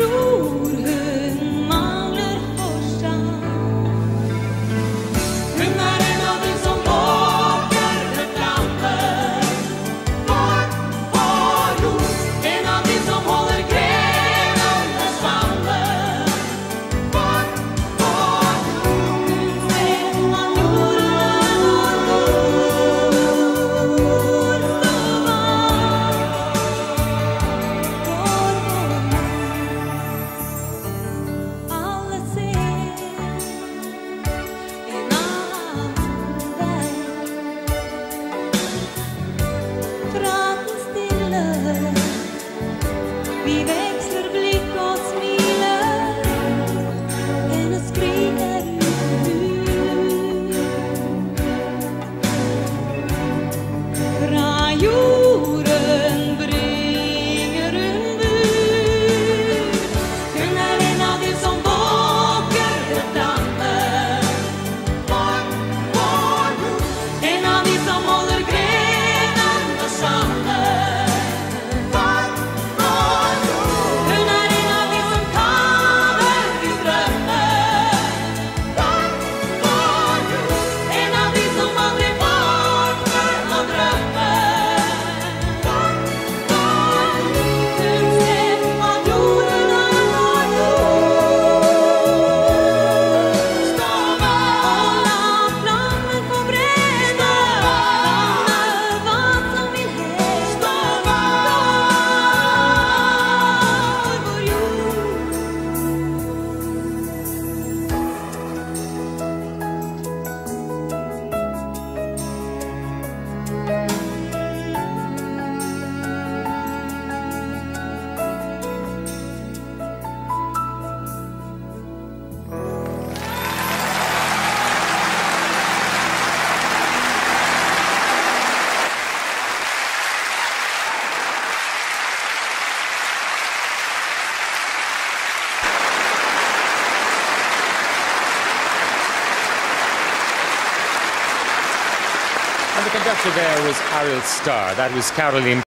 through. it the conductor there was Ariel Starr. That was Caroline